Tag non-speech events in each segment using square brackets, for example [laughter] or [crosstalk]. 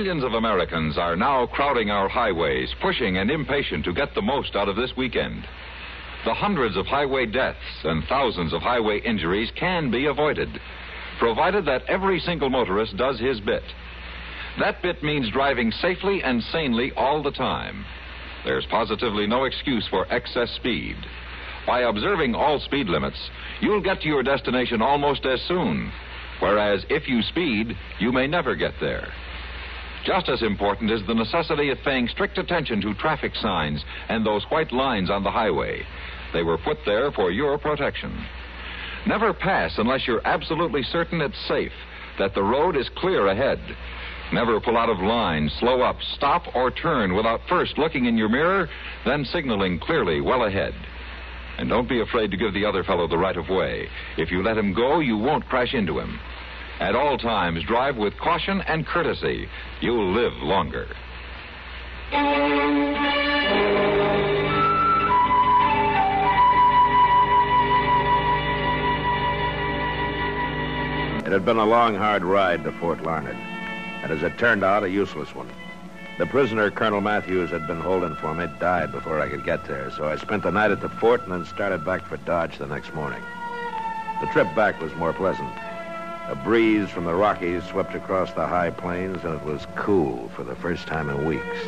Millions of Americans are now crowding our highways, pushing and impatient to get the most out of this weekend. The hundreds of highway deaths and thousands of highway injuries can be avoided, provided that every single motorist does his bit. That bit means driving safely and sanely all the time. There's positively no excuse for excess speed. By observing all speed limits, you'll get to your destination almost as soon. Whereas if you speed, you may never get there. Just as important is the necessity of paying strict attention to traffic signs and those white lines on the highway. They were put there for your protection. Never pass unless you're absolutely certain it's safe, that the road is clear ahead. Never pull out of line, slow up, stop, or turn without first looking in your mirror, then signaling clearly well ahead. And don't be afraid to give the other fellow the right of way. If you let him go, you won't crash into him. At all times, drive with caution and courtesy. You'll live longer. It had been a long, hard ride to Fort Larned, and as it turned out, a useless one. The prisoner Colonel Matthews had been holding for me died before I could get there, so I spent the night at the fort and then started back for Dodge the next morning. The trip back was more pleasant. A breeze from the Rockies swept across the high plains, and it was cool for the first time in weeks.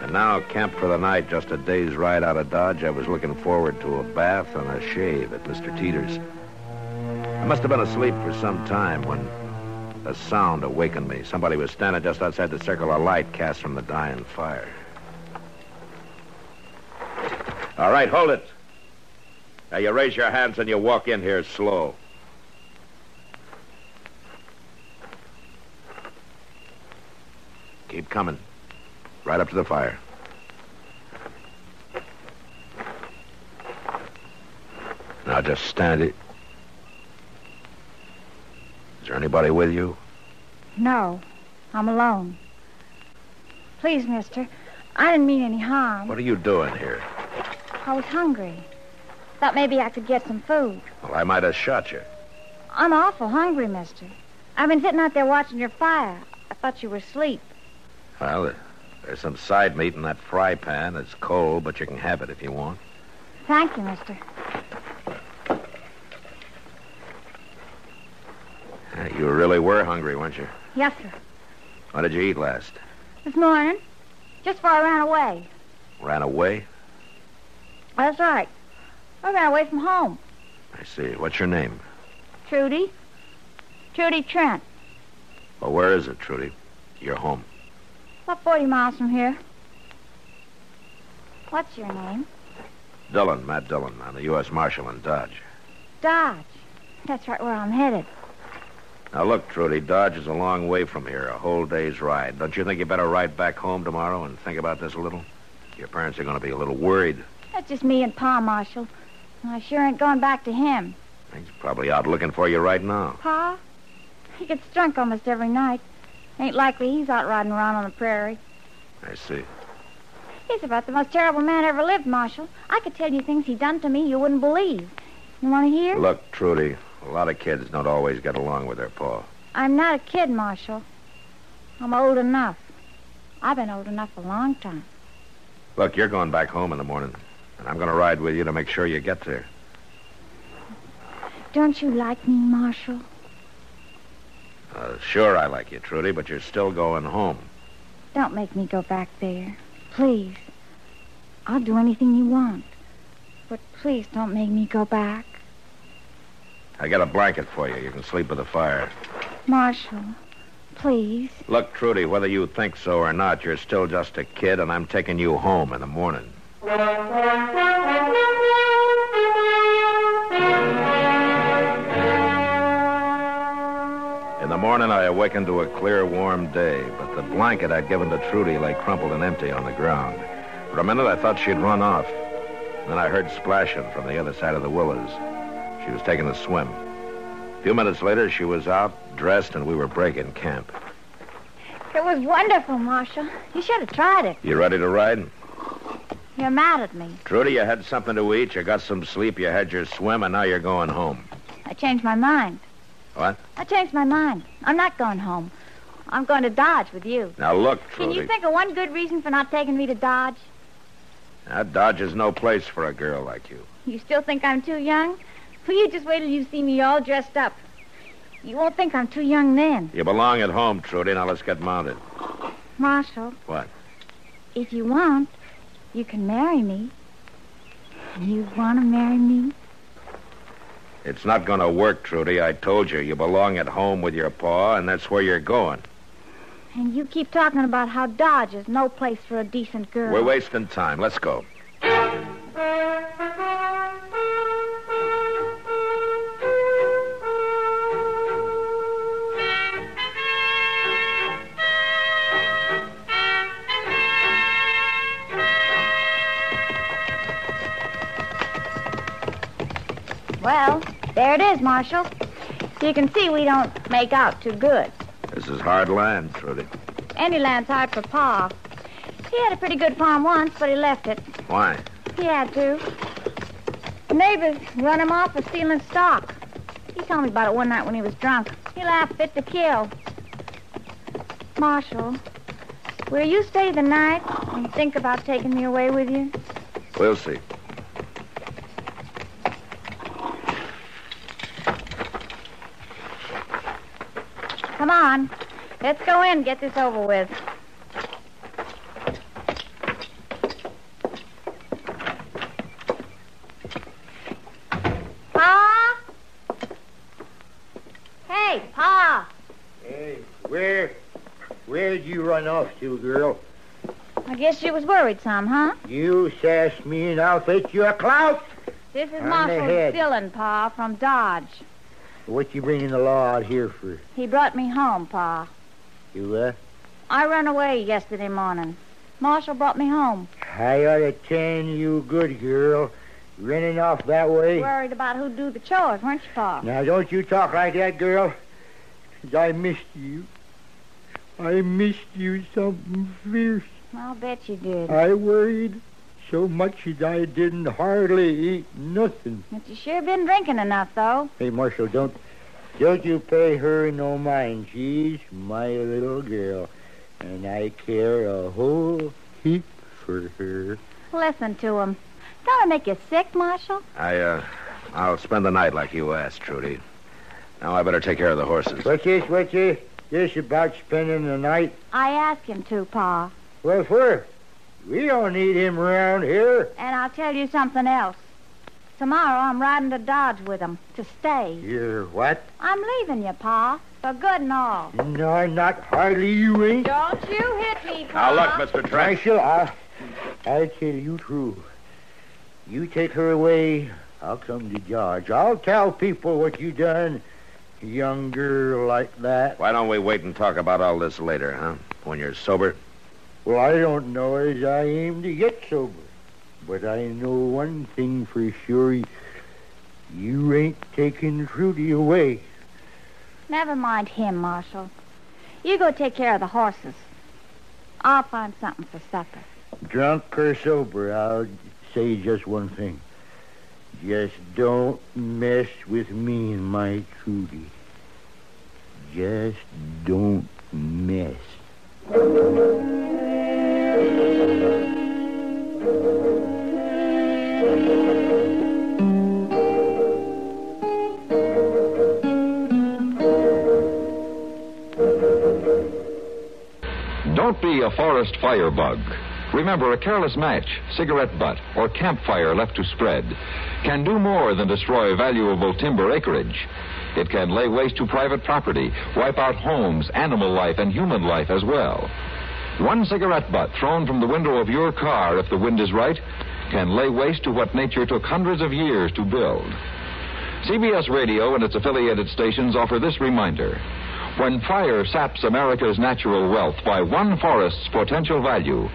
And now, camped for the night, just a day's ride out of Dodge, I was looking forward to a bath and a shave at Mr. Teeter's. I must have been asleep for some time when a sound awakened me. Somebody was standing just outside the circle of light cast from the dying fire. All right, hold it. Now you raise your hands and you walk in here slow. Keep coming. Right up to the fire. Now just stand it. Is there anybody with you? No, I'm alone. Please, mister, I didn't mean any harm. What are you doing here? I was hungry. Thought maybe I could get some food. Well, I might have shot you. I'm awful hungry, mister. I've been sitting out there watching your fire. I thought you were asleep. Well, there's some side meat in that fry pan. It's cold, but you can have it if you want. Thank you, mister. You really were hungry, weren't you? Yes, sir. What did you eat last? This morning, just before I ran away. Ran away? That's right. I ran away from home. I see. What's your name? Trudy. Trudy Trent. Well, where is it, Trudy? Your home. About 40 miles from here. What's your name? Dillon, Matt Dillon. I'm the U.S. Marshal in Dodge. Dodge. That's right where I'm headed. Now, look, Trudy, Dodge is a long way from here, a whole day's ride. Don't you think you better ride back home tomorrow and think about this a little? Your parents are going to be a little worried. That's just me and Pa, Marshal. And I sure ain't going back to him. He's probably out looking for you right now. Pa? He gets drunk almost every night. Ain't likely he's out riding around on the prairie. I see. He's about the most terrible man ever lived, Marshal. I could tell you things he done to me you wouldn't believe. You want to hear? Look, Trudy, a lot of kids don't always get along with their pa. I'm not a kid, Marshal. I'm old enough. I've been old enough a long time. Look, you're going back home in the morning, and I'm going to ride with you to make sure you get there. Don't you like me, Marshal? Uh, sure, I like you, Trudy, but you're still going home. Don't make me go back there. Please. I'll do anything you want. But please don't make me go back. I got a blanket for you. You can sleep by the fire. Marshal, please. Look, Trudy, whether you think so or not, you're still just a kid, and I'm taking you home in the morning. In the morning, I awakened to a clear, warm day, but the blanket I'd given to Trudy lay crumpled and empty on the ground. For a minute, I thought she'd run off. Then I heard splashing from the other side of the willows. She was taking a swim. A few minutes later, she was out, dressed, and we were breaking camp. It was wonderful, Marshal. You should have tried it. You ready to ride? You're mad at me. Trudy, you had something to eat, you got some sleep, you had your swim, and now you're going home. I changed my mind. What? I changed my mind. I'm not going home. I'm going to Dodge with you. Now look, Trudy. Can you think of one good reason for not taking me to Dodge? Now, Dodge is no place for a girl like you. You still think I'm too young? Well, you just wait till you see me all dressed up. You won't think I'm too young then. You belong at home, Trudy. Now let's get mounted. Marshal, What? if you want, you can marry me. You want to marry me? It's not going to work, Trudy. I told you. You belong at home with your pa, and that's where you're going. And you keep talking about how Dodge is no place for a decent girl. We're wasting time. Let's go. Well, there it is, Marshal. You can see we don't make out too good. This is hard land, Trudy. Any land's hard for Pa. He had a pretty good farm once, but he left it. Why? He had to. The neighbors run him off for stealing stock. He told me about it one night when he was drunk. He laughed fit to kill. Marshal, will you stay the night and think about taking me away with you? We'll see. On. Let's go in and get this over with. Pa? Hey, Pa. Hey, where, where'd you run off to, girl? I guess you was worried some, huh? You sass me and I'll fetch you a clout. This is Marshal. Dillon, Pa, from Dodge. What you bringing the law out here for? He brought me home, Pa. You, uh? I run away yesterday morning. Marshal brought me home. I ought to tell you good, girl. Running off that way. Worried about who'd do the chores, weren't you, Pa? Now, don't you talk like that, girl. I missed you. I missed you something fierce. I'll bet you did. I worried so much that I didn't hardly eat nothing. But you sure been drinking enough, though. Hey, Marshal, don't don't you pay her no mind. She's my little girl, and I care a whole heap for her. Listen to him. Don't it make you sick, Marshal? I, uh, I'll spend the night like you asked, Trudy. Now I better take care of the horses. What's this? What's this? This about spending the night? I asked him to, Pa. Well, for we don't need him around here. And I'll tell you something else. Tomorrow I'm riding to Dodge with him to stay. You're what? I'm leaving you, Pa, for good and all. No, I'm not hardly you ain't. Don't you hit me, Pa. Now look, Mr. Trent. Marshal, I, I'll tell you true. You take her away, I'll come to Dodge. I'll tell people what you done. Young girl like that. Why don't we wait and talk about all this later, huh? When you're sober? Well, I don't know as I aim to get sober. But I know one thing for sure. You ain't taking Trudy away. Never mind him, Marshal. You go take care of the horses. I'll find something for supper. Drunk or sober, I'll say just one thing. Just don't mess with me and my Trudy. Just don't mess. Don't be a forest firebug. Remember, a careless match, cigarette butt, or campfire left to spread can do more than destroy valuable timber acreage. It can lay waste to private property, wipe out homes, animal life, and human life as well. One cigarette butt thrown from the window of your car, if the wind is right, can lay waste to what nature took hundreds of years to build. CBS Radio and its affiliated stations offer this reminder. When fire saps America's natural wealth by one forest's potential value,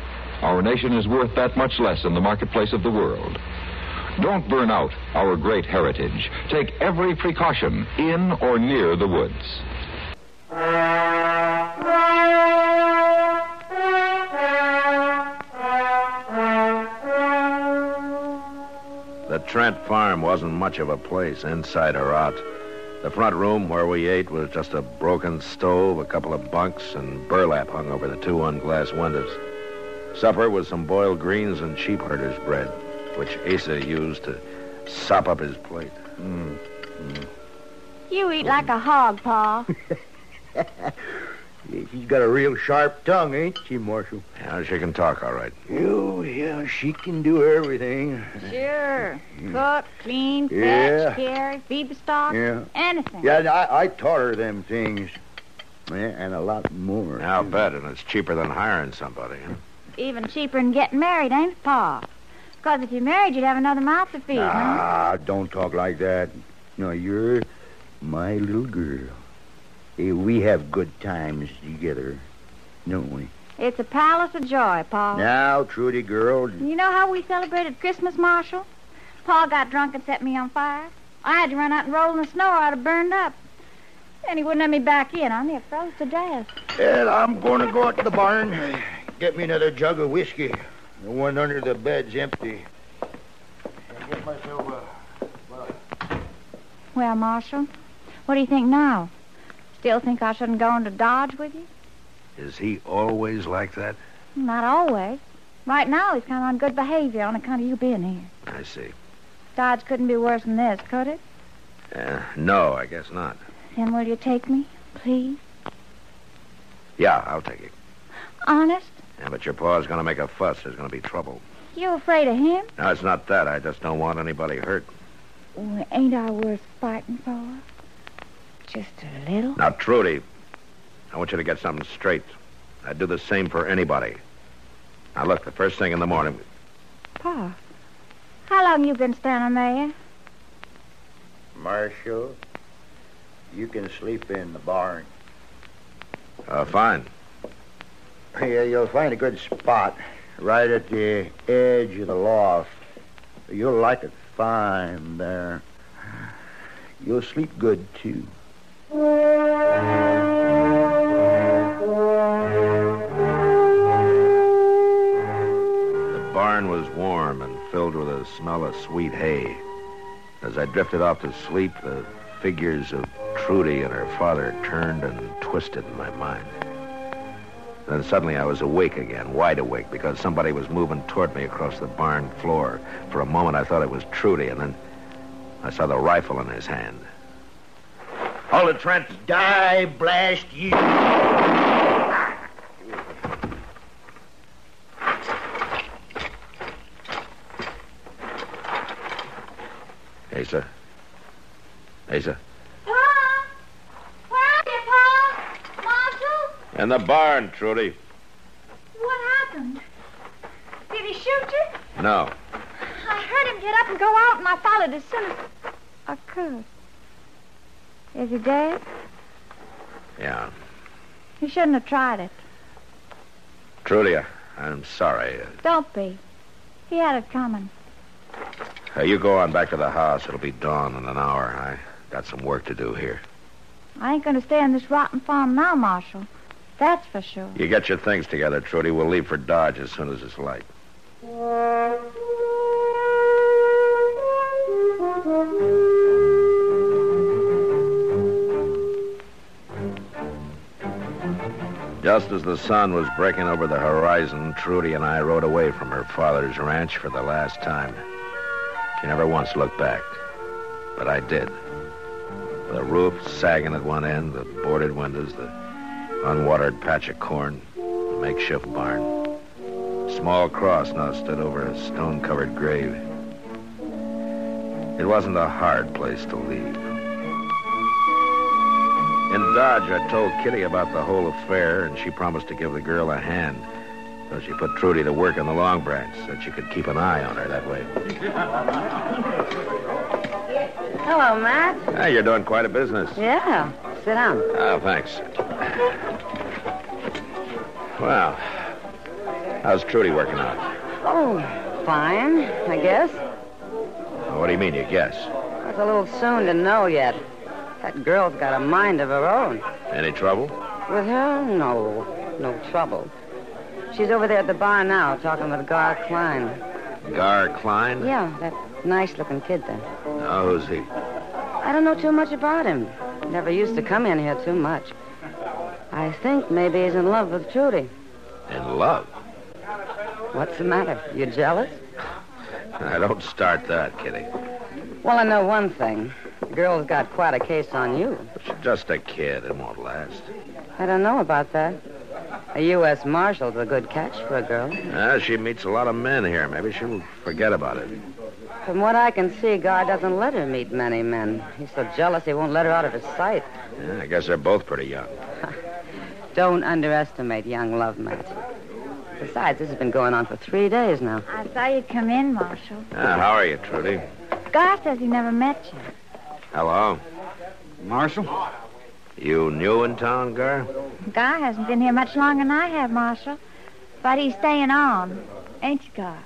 our nation is worth that much less in the marketplace of the world. Don't burn out our great heritage. Take every precaution in or near the woods. The Trent farm wasn't much of a place, inside or out. The front room where we ate was just a broken stove, a couple of bunks, and burlap hung over the two unglass windows. Supper was some boiled greens and sheep herder's bread, which Asa used to sop up his plate. Mm, mm. You eat like a hog, Pa. [laughs] She's got a real sharp tongue, ain't she, Marshal? Yeah, she can talk all right. Oh, yeah, she can do everything. Sure. Cook, clean, fetch, Yeah. carry, feed the stock. Yeah. Anything. Yeah, I, I taught her them things. Yeah, and a lot more. I'll bet, and it's cheaper than hiring somebody. huh? Even cheaper than getting married, ain't it, Pa? Because if you married, you'd have another mouth to feed, huh? Ah, don't talk like that. No, you're my little girl. Eh, we have good times together, don't we? It's a palace of joy, Paul. Now, Trudy, girl, You know how we celebrated Christmas, Marshal? Paul got drunk and set me on fire. I had to run out and roll in the snow or I'd have burned up. Then he wouldn't let me back in. I near froze to death. Well, I'm going to go out to the barn. Get me another jug of whiskey. The one under the bed's empty. And get myself a... Well, Marshal, what do you think now? Still think I shouldn't go into Dodge with you? Is he always like that? Not always. Right now, he's kind of on good behavior on account of you being here. I see. Dodge couldn't be worse than this, could it? Uh, no, I guess not. Then will you take me, please? Yeah, I'll take you. Honest? Yeah, but your pa's going to make a fuss. There's going to be trouble. You afraid of him? No, it's not that. I just don't want anybody hurt. Well, ain't I worth fighting for? Just a little? Now, Trudy, I want you to get something straight. I'd do the same for anybody. Now, look, the first thing in the morning. Pa, how long you been standing there? Marshal, you can sleep in the barn. Uh, fine. Yeah, you'll find a good spot right at the edge of the loft. You'll like it fine there. You'll sleep good, too. The barn was warm and filled with a smell of sweet hay. As I drifted off to sleep, the figures of Trudy and her father turned and twisted in my mind. Then suddenly I was awake again, wide awake, because somebody was moving toward me across the barn floor. For a moment I thought it was Trudy, and then I saw the rifle in his hand. Hold it, Trent. Die, blast you. Asa. Asa. Pa? Where are you, Pa? Marshal? In the barn, Trudy. What happened? Did he shoot you? No. I heard him get up and go out, and I followed as soon as I could. Is he dead? Yeah. You shouldn't have tried it. Trudy, I- I'm sorry. Don't be. He had it coming. Uh, you go on back to the house. It'll be dawn in an hour. I got some work to do here. I ain't going to stay on this rotten farm now, Marshal. That's for sure. You get your things together, Trudy. We'll leave for Dodge as soon as it's light. Just as the sun was breaking over the horizon, Trudy and I rode away from her father's ranch for the last time. She never once looked back, but I did. The roof sagging at one end, the boarded windows, the unwatered patch of corn, the makeshift barn. A small cross now stood over a stone covered grave. It wasn't a hard place to leave. In Dodge, I told Kitty about the whole affair, and she promised to give the girl a hand. So she put Trudy to work in the Long Branch, said she could keep an eye on her that way. Hello, Matt. Hey, you're doing quite a business. Yeah. Sit down. Oh, thanks. Well, how's Trudy working out? Oh, fine, I guess. What do you mean, you guess? It's a little soon to know yet. That girl's got a mind of her own. Any trouble? With her, no. No trouble. She's over there at the bar now, talking with Gar Klein. Gar Klein? Yeah, that nice-looking kid there. Oh, who's he? I don't know too much about him. Never used to come in here too much. I think maybe he's in love with Trudy. In love? What's the matter? You jealous? [laughs] I don't start that, Kitty. Well, I know one thing. The girl's got quite a case on you. She's just a kid. It won't last. I don't know about that. A U.S. Marshal's a good catch for a girl. Ah, she meets a lot of men here. Maybe she'll forget about it. From what I can see, Gar doesn't let her meet many men. He's so jealous he won't let her out of his sight. Yeah, I guess they're both pretty young. [laughs] Don't underestimate young love, Matt. Besides, this has been going on for three days now. I saw you come in, Marshal. Ah, how are you, Trudy? Gar says he never met you. Hello. Marshal? You new in town, Gar? Gar hasn't been here much longer than I have, Marshal. But he's staying on. Ain't you, Gar?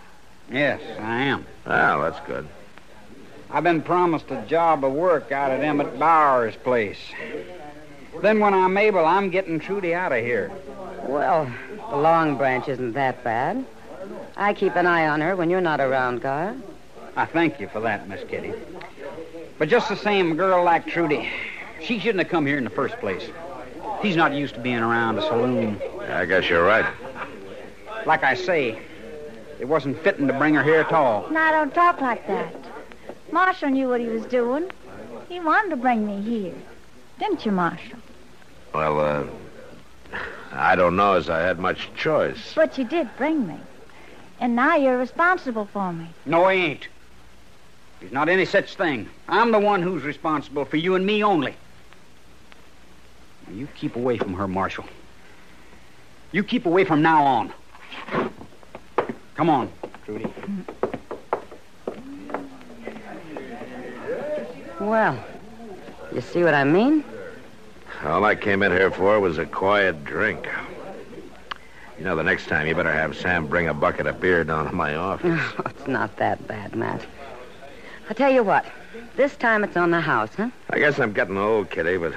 Yes, I am. Well, that's good. I've been promised a job of work out at Emmett Bauer's place. Then when I'm able, I'm getting Trudy out of here. Well, the Long Branch isn't that bad. I keep an eye on her when you're not around, Gar. I thank you for that, Miss Kitty. But just the same, a girl like Trudy, she shouldn't have come here in the first place. She's not used to being around a saloon. I guess you're right. Like I say, it wasn't fitting to bring her here at all. Now, don't talk like that. Marshal knew what he was doing. He wanted to bring me here. Didn't you, Marshal? Well, uh, I don't know as I had much choice. But you did bring me. And now you're responsible for me. No, I ain't. There's not any such thing. I'm the one who's responsible for you and me only. Now, you keep away from her, Marshal. You keep away from now on. Come on, Trudy. Well, you see what I mean? All I came in here for was a quiet drink. You know, the next time you better have Sam bring a bucket of beer down to my office. [laughs] Oh, it's not that bad, Matt. I'll tell you what. This time it's on the house, huh? I guess I'm getting old, Kitty, but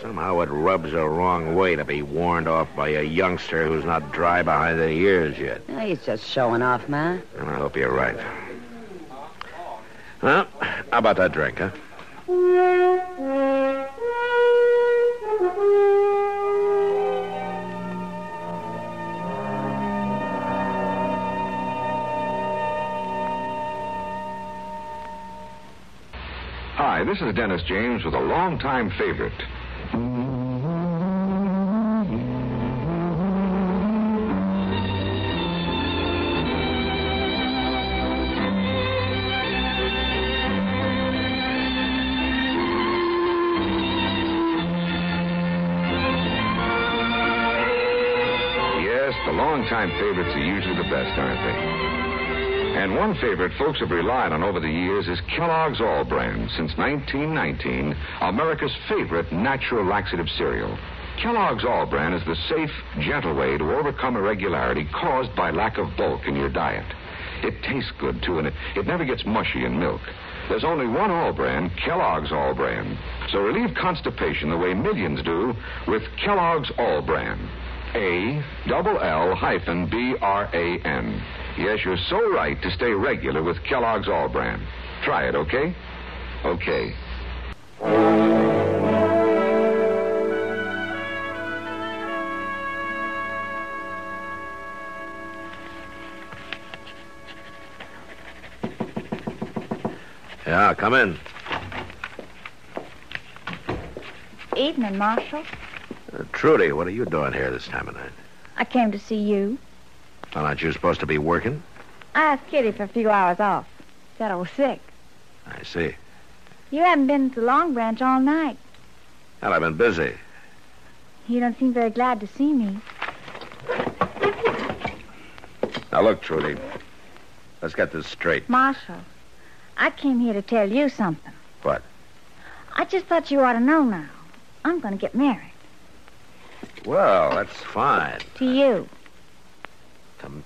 somehow it rubs the wrong way to be warned off by a youngster who's not dry behind the ears yet. Yeah, he's just showing off, Matt. And I hope you're right. Well, how about that drink, huh? This is Dennis James with a longtime favorite. Yes, the longtime favorites are usually the best, aren't they? And one favorite folks have relied on over the years is Kellogg's All-Bran. Since 1919, America's favorite natural laxative cereal. Kellogg's All-Bran is the safe, gentle way to overcome irregularity caused by lack of bulk in your diet. It tastes good, too, and it, it never gets mushy in milk. There's only one All-Bran, Kellogg's All-Bran. So relieve constipation the way millions do with Kellogg's All-Bran. A double L hyphen B R A N. Yes, you're so right to stay regular with Kellogg's All-Bran. Try it, okay? Okay. Yeah, come in. Evening, Marshal. Uh, Trudy, what are you doing here this time of night? I came to see you. Well, aren't you supposed to be working? I asked Kitty for a few hours off. Said I was sick. I see. You haven't been to Long Branch all night. Well, I've been busy. You don't seem very glad to see me. Now, look, Trudy. Let's get this straight. Marshal, I came here to tell you something. What? I just thought you ought to know now. I'm going to get married. Well, that's fine. To you. Um,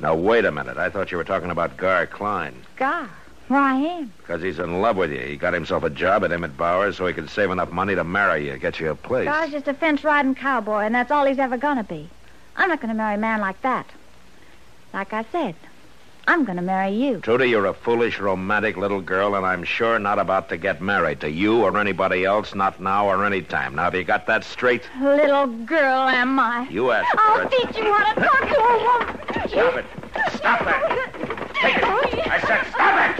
now, wait a minute. I thought you were talking about Gar Klein. God, why him? Because he's in love with you. He got himself a job at Emmett Bowers so he could save enough money to marry you, get you a place. Gar's just a fence riding cowboy, and that's all he's ever going to be. I'm not going to marry a man like that. Like I said, I'm going to marry you. Trudy, you're a foolish, romantic little girl, and I'm sure not about to get married to you or anybody else, not now or any time. Now, have you got that straight? Little girl, am I? You asked for I'll it. teach you how to talk to a woman. Stop it. Stop that. Take it. I said stop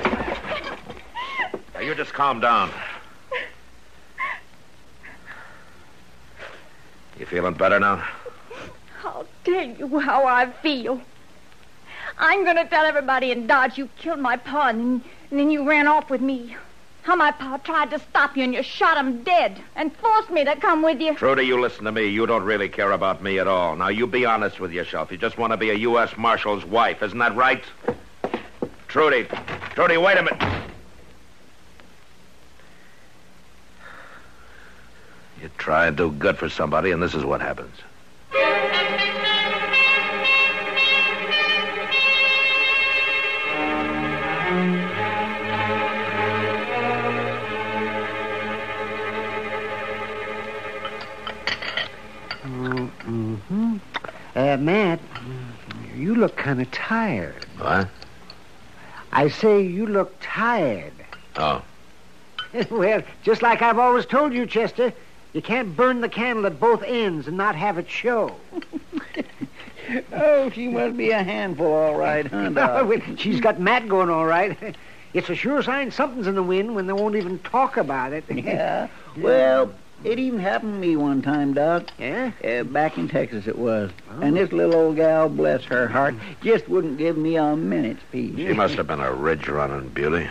it. Now, you just calm down. You feeling better now? I'll tell you how I feel. I'm going to tell everybody in Dodge you killed my pa and then, and then you ran off with me. How my pa tried to stop you and you shot him dead and forced me to come with you. Trudy, you listen to me. You don't really care about me at all. Now, you be honest with yourself. You just want to be a U.S. Marshal's wife. Isn't that right? Trudy. Trudy, wait a minute. You try and do good for somebody, and this is what happens. Mm-hmm. Uh, Matt, you look kind of tired. What? I say you look tired. Oh. [laughs] well, just like I've always told you, Chester, you can't burn the candle at both ends and not have it show. [laughs] Oh, she must be a handful, all right, huh, [laughs] Doc? well, she's got Matt going all right. It's a sure sign something's in the wind when they won't even talk about it. yeah. Well, it even happened to me one time, Doc. Yeah? Uh, back in Texas it was. And this little old gal, bless her heart, just wouldn't give me a minute's peace. She must have been a ridge running beauty.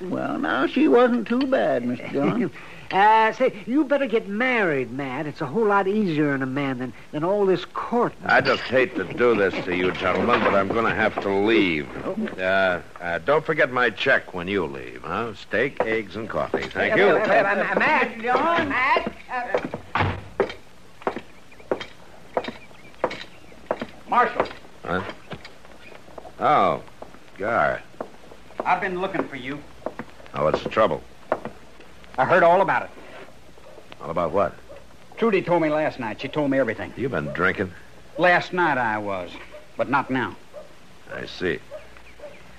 Well, now, she wasn't too bad, Mr. John. [laughs] Uh, say, you better get married, Matt. It's a whole lot easier on a man than, than all this court. I just hate to do this to you, gentlemen, but I'm going to have to leave. Uh, uh, don't forget my check when you leave, huh? Steak, eggs, and coffee. Thank you. Matt, John, Matt. Marshal, Huh? Oh, Gar. I've been looking for you. Oh, what's the trouble? I heard all about it. All about what? Trudy told me last night. She told me everything. You've been drinking? Last night I was, but not now. I see.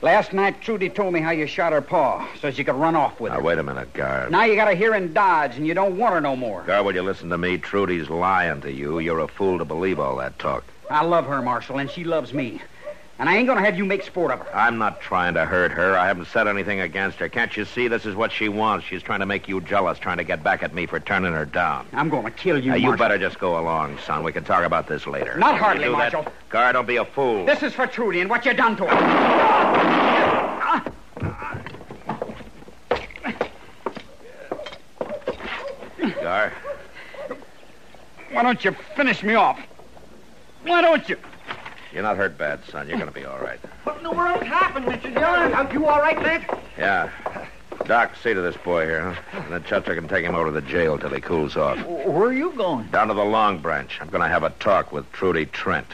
Last night Trudy told me how you shot her pa so she could run off with Now, her. wait a minute, Gar. Now you got her here in Dodge and you don't want her no more. Gar, will you listen to me? Trudy's lying to you. You're a fool to believe all that talk. I love her, Marshal, and she loves me. And I ain't gonna have you make sport of her. I'm not trying to hurt her. I haven't said anything against her. Can't you see this is what she wants? She's trying to make you jealous, trying to get back at me for turning her down. I'm gonna kill you, Now, you Marshal. better just go along, son. We can talk about this later. Not hardly, do that? Marshal. Gar, don't be a fool. This is for Trudy and what you done to her. Gar, Why don't you finish me off? Why don't you? You're not hurt bad, son. You're going to be all right. What in the world happened, Mr. John? Are you all right, Matt? Yeah. Doc, see to this boy here, huh? And then Chester can take him over to the jail till he cools off. Where are you going? Down to the Long Branch. I'm going to have a talk with Trudy Trent.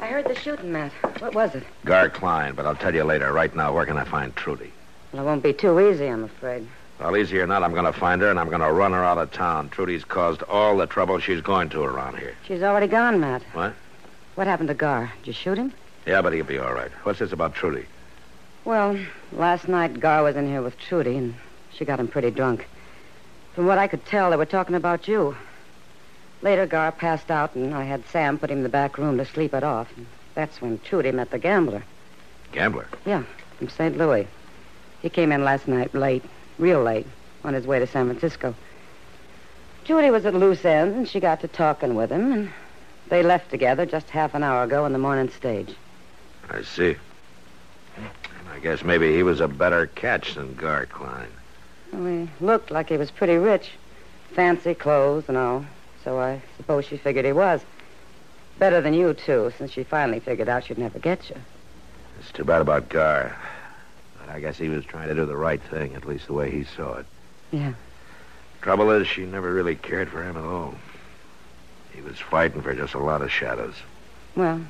I heard the shooting, Matt. What was it? Gar Klein, but I'll tell you later. Right now, where can I find Trudy? Well, it won't be too easy, I'm afraid. Well, easy or not, I'm going to find her, and I'm going to run her out of town. Trudy's caused all the trouble she's going to around here. She's already gone, Matt. What? What happened to Gar? Did you shoot him? Yeah, but he'll be all right. What's this about Trudy? Well, last night Gar was in here with Trudy, and she got him pretty drunk. From what I could tell, they were talking about you. Later, Gar passed out, and I had Sam put him in the back room to sleep it off. And that's when Trudy met the gambler. Gambler. Yeah, from St. Louis. He came in last night late, real late, on his way to San Francisco. Trudy was at loose ends, and she got to talking with him, and they left together just half an hour ago on the morning stage. I see. I guess maybe he was a better catch than Gar Klein. Well, he looked like he was pretty rich. Fancy clothes and all. So I suppose she figured he was. Better than you, too, since she finally figured out she'd never get you. It's too bad about Gar. I guess he was trying to do the right thing, at least the way he saw it. Yeah. Trouble is, she never really cared for him at all. He was fighting for just a lot of shadows. Well,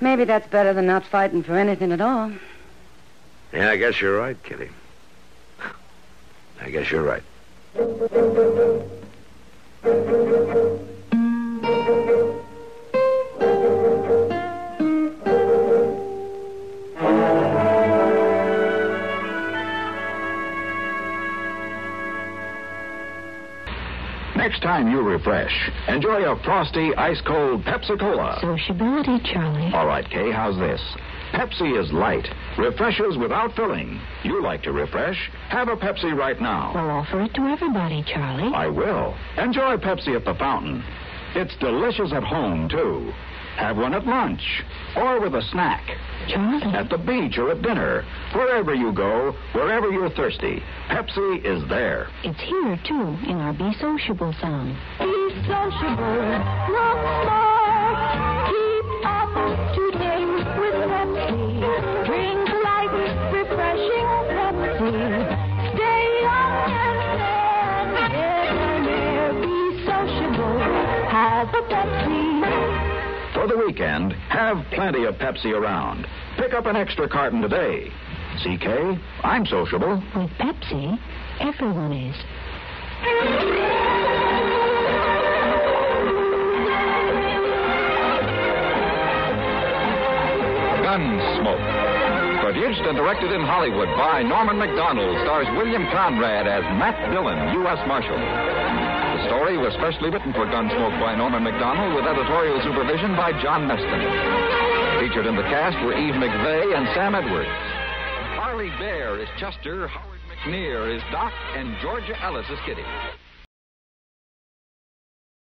maybe that's better than not fighting for anything at all. Yeah, I guess you're right, Kitty. I guess you're right. Time you refresh, enjoy a frosty, ice cold Pepsi Cola. Sociability, Charlie. All right, Kay, how's this? Pepsi is light, refreshes without filling. You like to refresh? Have a Pepsi right now. We'll offer it to everybody, Charlie. I will. Enjoy Pepsi at the fountain. It's delicious at home, too. Have one at lunch or with a snack. Charlie. At the beach or at dinner. Wherever you go, wherever you're thirsty, Pepsi is there. It's here, too, in our Be Sociable song. Be sociable, look smart. Keep up to date with Pepsi. Drink light, refreshing Pepsi. Stay young and debonair. Be sociable, have a Pepsi. For the weekend, have plenty of Pepsi around. Pick up an extra carton today. CK, I'm sociable. With Pepsi, everyone is. Gunsmoke. Produced and directed in Hollywood by Norman Macdonnell, stars William Conrad as Matt Dillon, U.S. Marshal. The story was specially written for Gunsmoke by Norman Macdonnell with editorial supervision by John Meston. Featured in the cast were Eve McVeagh and Sam Edwards. Parley Baer is Chester, Howard McNear is Doc, and Georgia Ellis is Kitty.